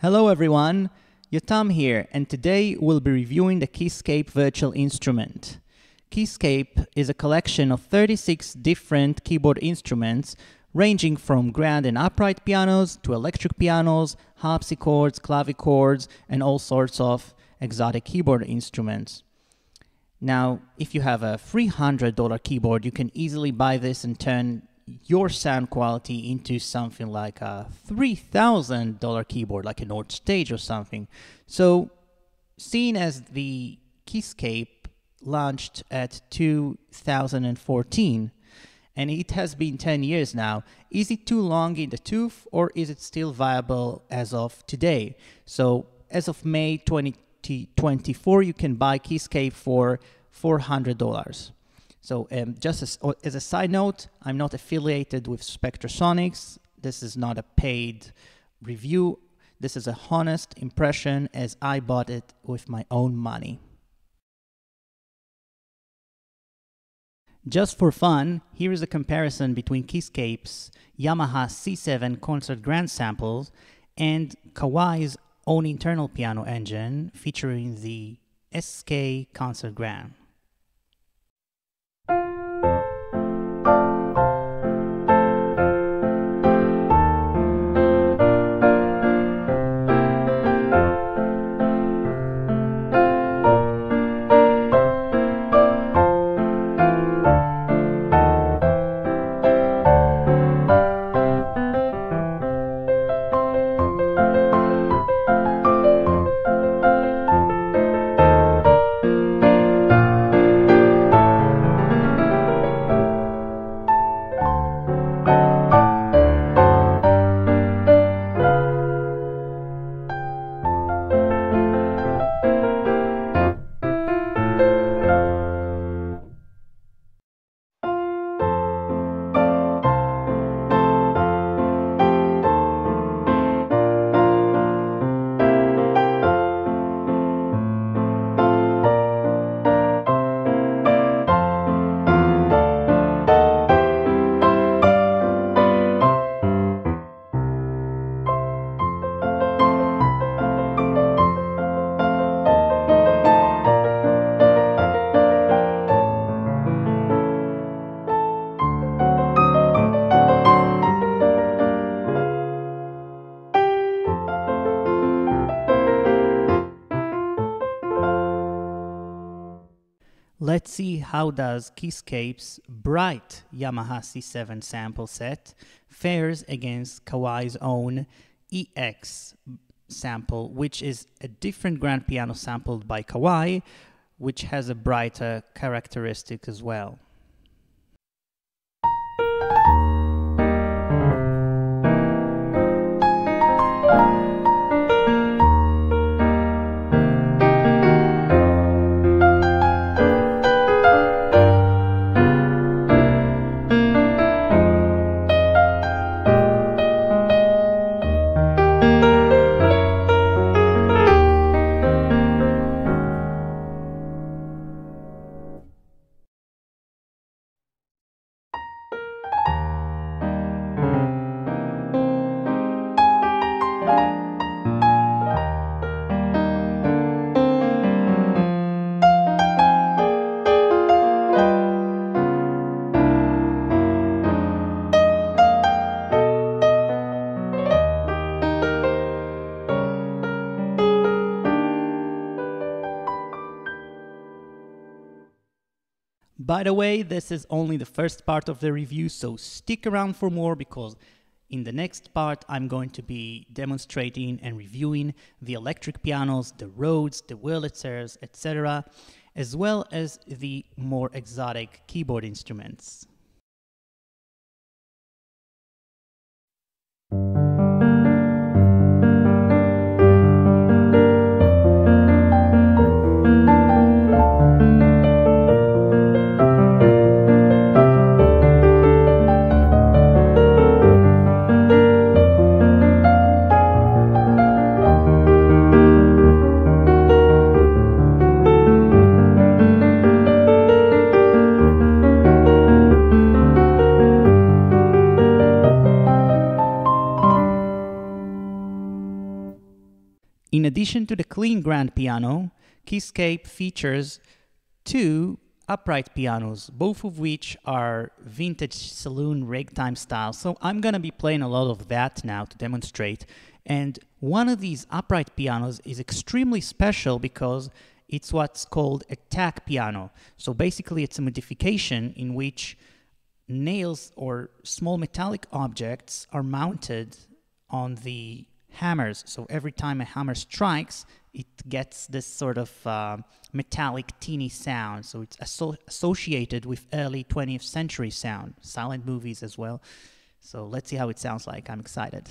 Hello everyone, Yotam here, and today we'll be reviewing the Keyscape virtual instrument. Keyscape is a collection of 36 different keyboard instruments ranging from grand and upright pianos to electric pianos, harpsichords, clavichords, and all sorts of exotic keyboard instruments. Now, if you have a $300 keyboard, you can easily buy this and turn your sound quality into something like a $3,000 keyboard, like a Nord Stage or something. So, seen as the Keyscape launched at 2014, and it has been 10 years now, is it too long in the tooth or is it still viable as of today? So, as of May 2024, you can buy Keyscape for $400. So um, just as, as a side note, I'm not affiliated with Spectrasonics. This is not a paid review. This is a honest impression as I bought it with my own money. Just for fun, here is a comparison between Keyscape's Yamaha C7 Concert Grand samples and Kawai's own internal piano engine featuring the SK Concert Grand. Let's see how does Keyscape's bright Yamaha C7 sample set fares against Kawai's own EX sample, which is a different grand piano sampled by Kawai, which has a brighter characteristic as well. By the way, this is only the first part of the review, so stick around for more because in the next part I'm going to be demonstrating and reviewing the electric pianos, the Rhodes, the Wurlitzers, etc., as well as the more exotic keyboard instruments. In addition to the clean grand piano, Keyscape features two upright pianos, both of which are vintage saloon ragtime style. So I'm gonna be playing a lot of that now to demonstrate. And one of these upright pianos is extremely special because it's what's called a tack piano. So basically it's a modification in which nails or small metallic objects are mounted on the hammers. So every time a hammer strikes, it gets this sort of uh, metallic, teeny sound. So it's asso associated with early 20th century sound, silent movies as well. So let's see how it sounds like. I'm excited.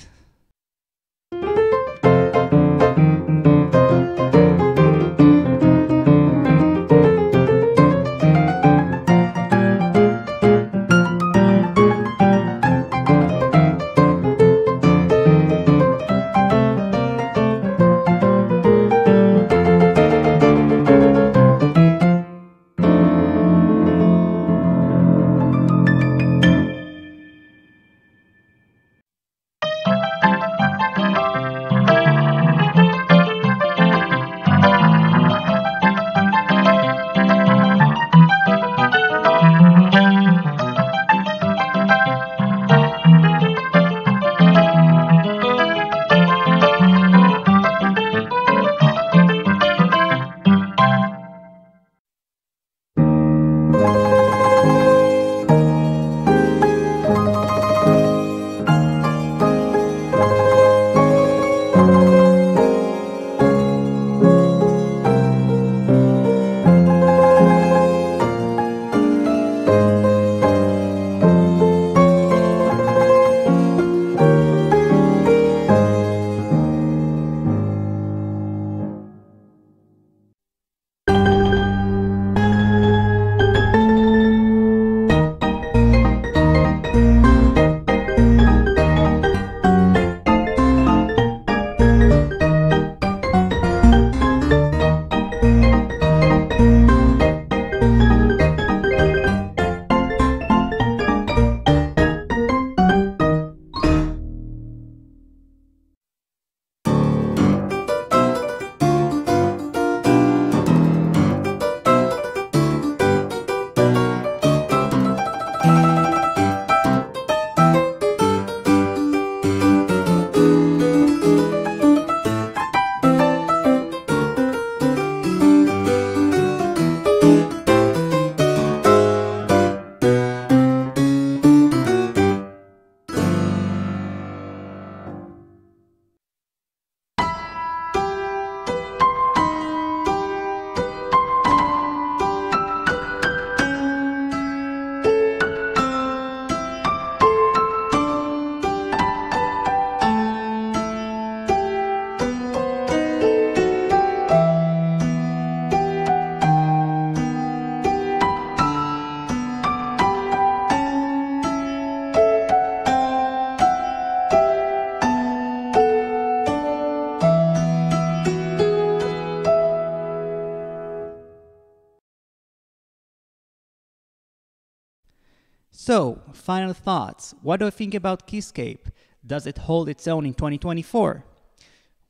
So, final thoughts. What do I think about Keyscape? Does it hold its own in 2024?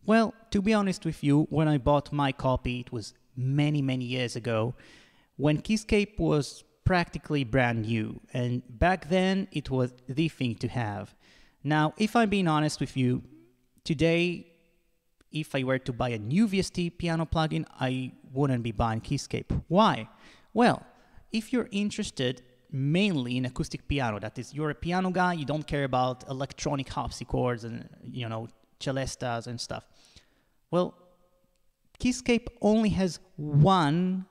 Well, to be honest with you, when I bought my copy, it was many, many years ago, when Keyscape was practically brand new, and back then it was the thing to have. Now, if I'm being honest with you, today, if I were to buy a new VST piano plugin, I wouldn't be buying Keyscape. Why? Well, if you're interested mainly in acoustic piano. That is, you're a piano guy, you don't care about electronic harpsichords and, you know, celestas and stuff. Well, Keyscape only has one,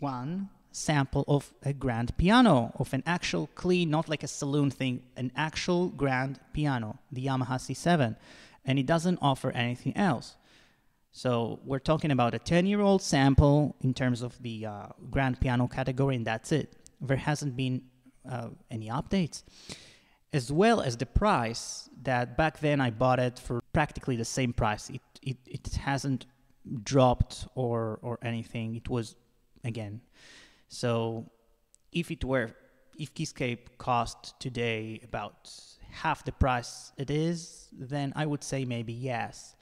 one sample of a grand piano, of an actual clean, not like a saloon thing, an actual grand piano, the Yamaha C7. And it doesn't offer anything else. So we're talking about a 10-year-old sample in terms of the uh, grand piano category, and that's it there hasn't been uh, any updates. As well as the price that back then I bought it for practically the same price. It, it, it hasn't dropped or, or anything. It was, again. So if it were, if Keyscape cost today about half the price it is, then I would say maybe yes.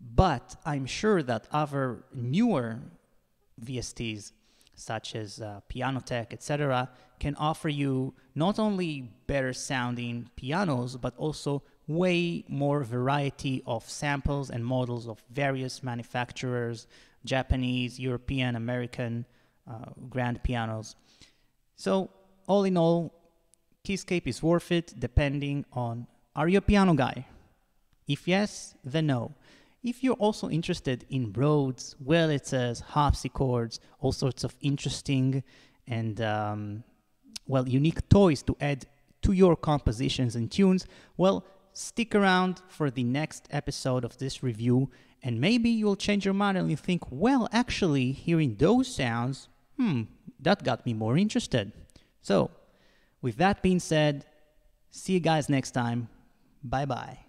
But I'm sure that other newer VSTs, such as uh, Pianoteq, etc., can offer you not only better sounding pianos, but also way more variety of samples and models of various manufacturers, Japanese, European, American uh, grand pianos. So, all in all, Keyscape is worth it depending on are you a piano guy? If yes, then no. If you're also interested in Rhodes, well, it says harpsichords, all sorts of interesting and um, well unique toys to add to your compositions and tunes, well, stick around for the next episode of this review, and maybe you'll change your mind and you think, well, actually, hearing those sounds, hmm, that got me more interested. So, with that being said, see you guys next time. Bye bye.